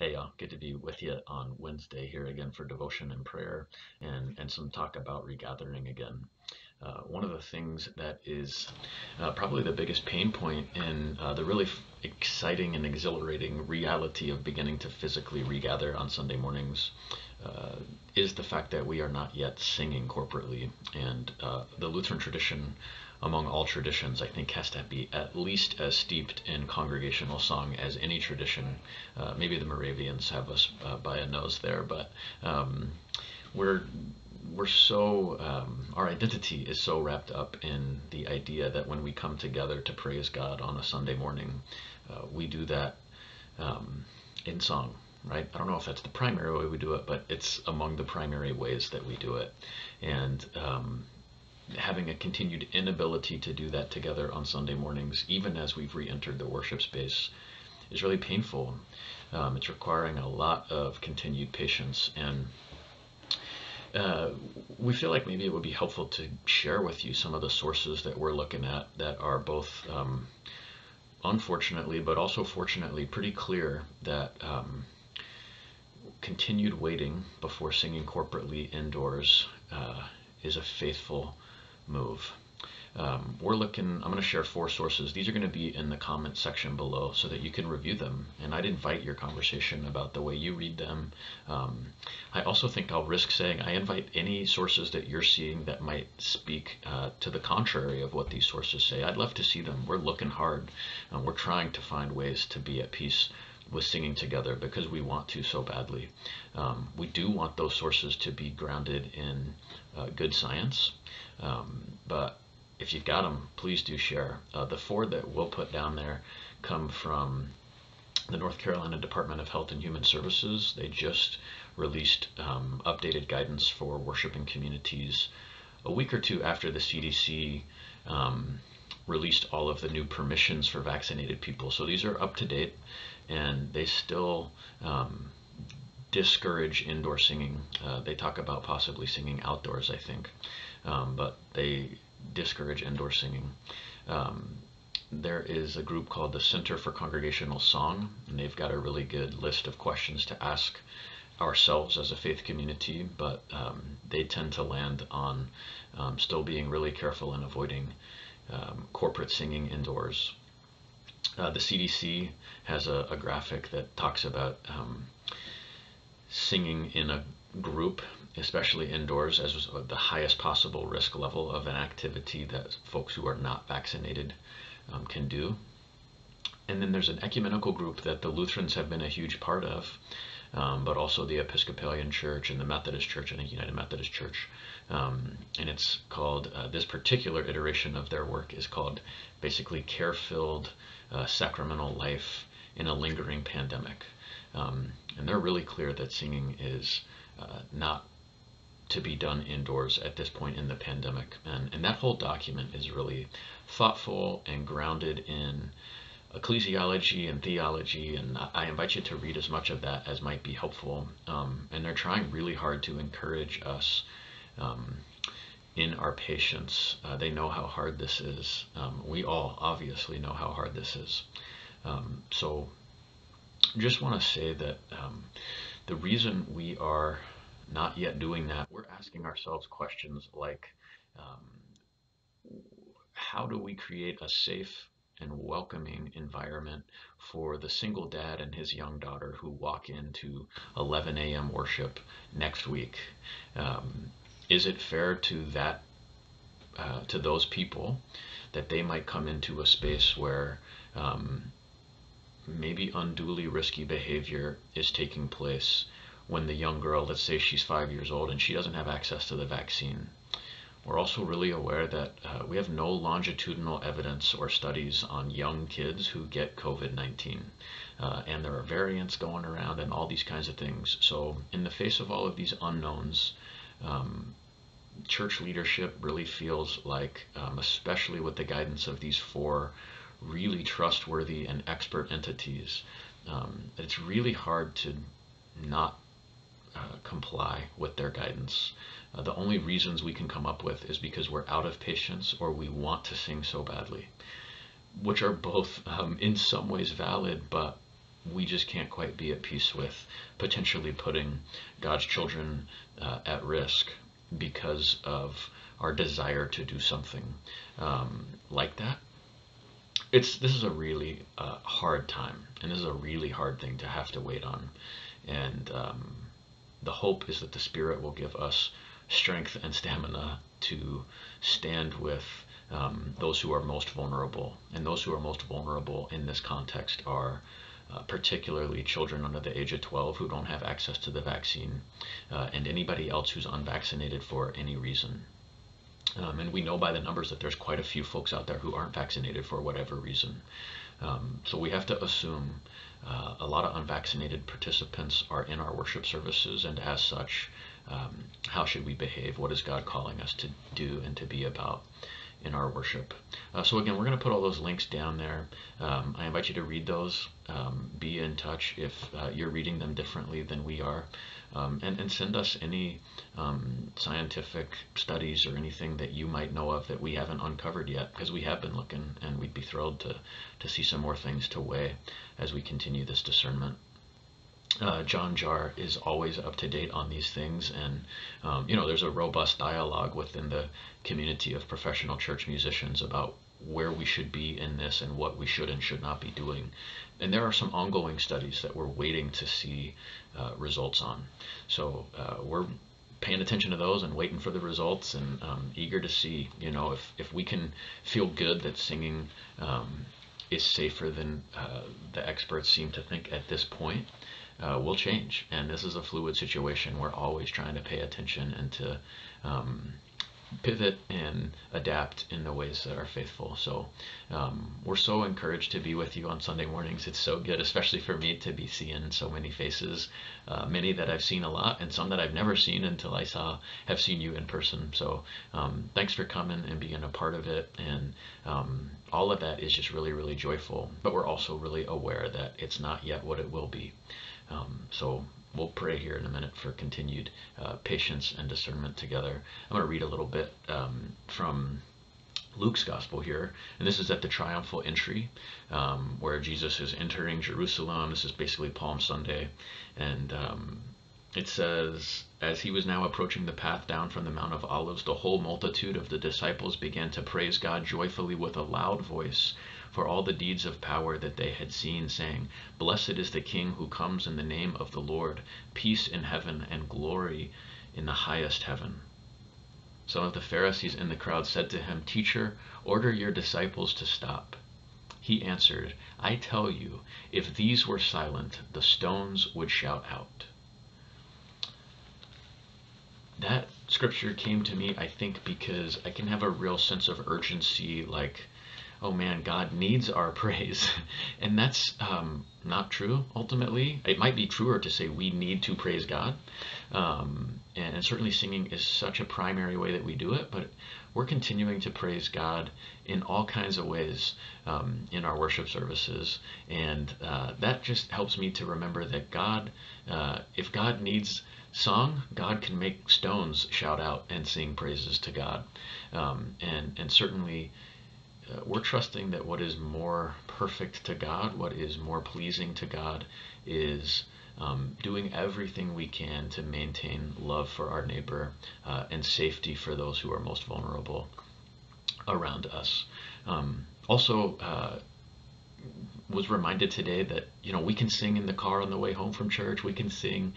Hey, y'all. Good to be with you on Wednesday here again for devotion and prayer and, and some talk about regathering again. Uh, one of the things that is uh, probably the biggest pain point in uh, the really exciting and exhilarating reality of beginning to physically regather on Sunday mornings uh, is the fact that we are not yet singing corporately. And uh, the Lutheran tradition, among all traditions, I think has to be at least as steeped in congregational song as any tradition. Uh, maybe the Moravians have us uh, by a nose there, but um, we're we're so um, our identity is so wrapped up in the idea that when we come together to praise God on a Sunday morning, uh, we do that um, in song right? I don't know if that's the primary way we do it, but it's among the primary ways that we do it. And um, having a continued inability to do that together on Sunday mornings, even as we've re entered the worship space, is really painful. Um, it's requiring a lot of continued patience. And uh, we feel like maybe it would be helpful to share with you some of the sources that we're looking at that are both. Um, unfortunately, but also fortunately, pretty clear that um, continued waiting before singing corporately indoors uh, is a faithful move. Um, we're looking, I'm going to share four sources. These are going to be in the comment section below so that you can review them. And I'd invite your conversation about the way you read them. Um, I also think I'll risk saying I invite any sources that you're seeing that might speak uh, to the contrary of what these sources say. I'd love to see them. We're looking hard and we're trying to find ways to be at peace with singing together because we want to so badly. Um, we do want those sources to be grounded in uh, good science, um, but if you've got them, please do share. Uh, the four that we'll put down there come from the North Carolina Department of Health and Human Services. They just released um, updated guidance for worshiping communities a week or two after the CDC um, released all of the new permissions for vaccinated people. So these are up to date and they still um, discourage indoor singing. Uh, they talk about possibly singing outdoors, I think, um, but they discourage indoor singing. Um, there is a group called the Center for Congregational Song, and they've got a really good list of questions to ask ourselves as a faith community, but um, they tend to land on um, still being really careful and avoiding um, corporate singing indoors. Uh, the CDC has a, a, graphic that talks about um, singing in a group, especially indoors, as the highest possible risk level of an activity that folks who are not vaccinated um, can do. And then there's an ecumenical group that the Lutherans have been a huge part of, um, but also the Episcopalian Church and the Methodist Church and the United Methodist Church. Um, and it's called, uh, this particular iteration of their work is called basically Care Filled uh, Sacramental Life in a Lingering Pandemic. Um, and they're really clear that singing is uh, not to be done indoors at this point in the pandemic. And, and that whole document is really thoughtful and grounded in ecclesiology and theology, and I invite you to read as much of that as might be helpful. Um, and they're trying really hard to encourage us um, in our patience. Uh, they know how hard this is. Um, we all obviously know how hard this is. Um, so, just want to say that um, the reason we are not yet doing that, we're asking ourselves questions like, um, how do we create a safe and welcoming environment for the single dad and his young daughter who walk into 11 a.m. worship next week. Um, is it fair to that uh, to those people that they might come into a space where um, maybe unduly risky behavior is taking place when the young girl, let's say she's five years old and she doesn't have access to the vaccine we're also really aware that uh, we have no longitudinal evidence or studies on young kids who get COVID 19. Uh, and there are variants going around and all these kinds of things. So, in the face of all of these unknowns, um, church leadership really feels like, um, especially with the guidance of these four really trustworthy and expert entities, um, it's really hard to not uh, comply with their guidance. Uh, the only reasons we can come up with is because we're out of patience or we want to sing so badly, which are both um, in some ways valid, but we just can't quite be at peace with potentially putting God's children uh, at risk because of our desire to do something um, like that. It's this is a really uh, hard time, and this is a really hard thing to have to wait on. And um, the hope is that the Spirit will give us strength and stamina to stand with um, those who are most vulnerable. And those who are most vulnerable in this context are uh, particularly children under the age of 12 who don't have access to the vaccine, uh, and anybody else who's unvaccinated for any reason. Um, and we know by the numbers that there's quite a few folks out there who aren't vaccinated for whatever reason. Um, so we have to assume uh, a lot of unvaccinated participants are in our worship services, and as such, um, how should we behave? What is God calling us to do and to be about? In our worship. Uh, so again, we're going to put all those links down there. Um, I invite you to read those. Um, be in touch if uh, you're reading them differently than we are. Um, and, and send us any um, scientific studies or anything that you might know of that we haven't uncovered yet, because we have been looking, and we'd be thrilled to, to see some more things to weigh as we continue this discernment. Uh, John Jar is always up to date on these things, and um, you know there's a robust dialogue within the community of professional church musicians about where we should be in this and what we should and should not be doing. And there are some ongoing studies that we're waiting to see uh, results on. So uh, we're paying attention to those and waiting for the results and um, eager to see, you know, if, if we can feel good that singing um, is safer than uh, the experts seem to think at this point, uh, will change. And this is a fluid situation. We're always trying to pay attention and to um, pivot and adapt in the ways that are faithful. So um, we're so encouraged to be with you on Sunday mornings. It's so good, especially for me to be seeing so many faces, uh, many that I've seen a lot, and some that I've never seen until I saw have seen you in person. So um, thanks for coming and being a part of it. And um, all of that is just really, really joyful. But we're also really aware that it's not yet what it will be. Um, so we'll pray here in a minute for continued uh, patience and discernment together. I'm going to read a little bit um, from Luke's gospel here, and this is at the triumphal entry um, where Jesus is entering Jerusalem. This is basically Palm Sunday, and um, it says, As he was now approaching the path down from the Mount of Olives, the whole multitude of the disciples began to praise God joyfully with a loud voice for all the deeds of power that they had seen, saying, Blessed is the King who comes in the name of the Lord, peace in heaven and glory in the highest heaven. Some of the Pharisees in the crowd said to him, Teacher, order your disciples to stop. He answered, I tell you, if these were silent, the stones would shout out. That scripture came to me, I think, because I can have a real sense of urgency, like, oh man, God needs our praise. and that's um, not true ultimately. It might be truer to say we need to praise God. Um, and, and, certainly singing is such a primary way that we do it, but we're continuing to praise God in all kinds of ways um, in our worship services. And uh, that just helps me to remember that God, uh, if God needs song, God can make stones shout out and sing praises to God. Um, and, and certainly, uh, we're trusting that what is more perfect to God, what is more pleasing to God, is um, doing everything we can to maintain love for our neighbor uh, and safety for those who are most vulnerable around us. Um, also, uh, was reminded today that you know we can sing in the car on the way home from church. We can sing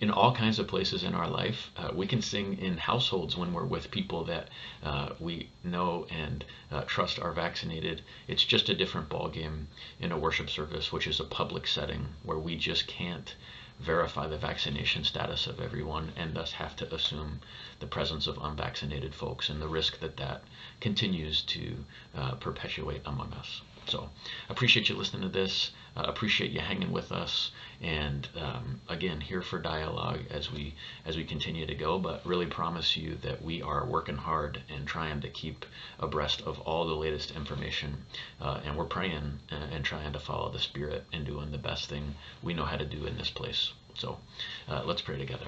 in all kinds of places in our life. Uh, we can sing in households when we're with people that uh, we know and uh, trust are vaccinated. It's just a different ballgame in a worship service, which is a public setting where we just can't verify the vaccination status of everyone and thus have to assume the presence of unvaccinated folks and the risk that that continues to uh, perpetuate among us. So appreciate you listening to this. Uh, appreciate you hanging with us, and um, again, here for dialogue as we as we continue to go. But really promise you that we are working hard and trying to keep abreast of all the latest information, uh, and we're praying and, trying to follow the Spirit and doing the best thing we know how to do in this place. So uh, let's pray together.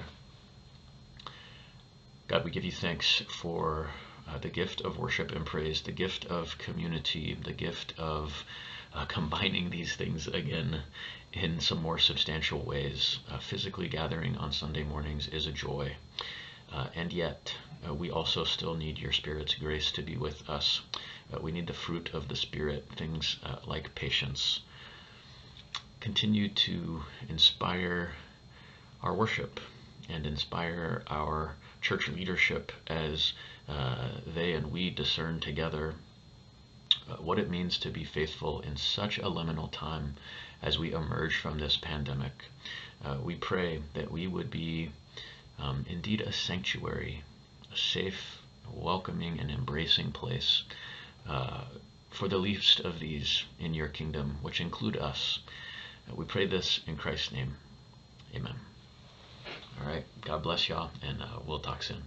God, we give you thanks for uh, the gift of worship and praise, the gift of community, the gift of uh, combining these things again in some more substantial ways. Uh, physically gathering on Sunday mornings is a joy, uh, and yet uh, we also still need your Spirit's grace to be with us. Uh, we need the fruit of the Spirit, things like patience. Continue to inspire our worship and inspire our church leadership as uh, they and we discern together uh, what it means to be faithful in such a liminal time as we emerge from this pandemic. Uh, we pray that we would be um, indeed a sanctuary, a safe, welcoming, and embracing place uh, for the least of these in your kingdom, which include us. Uh, we pray this in Christ's name. Amen. All right. God bless y'all, and uh, we'll talk soon.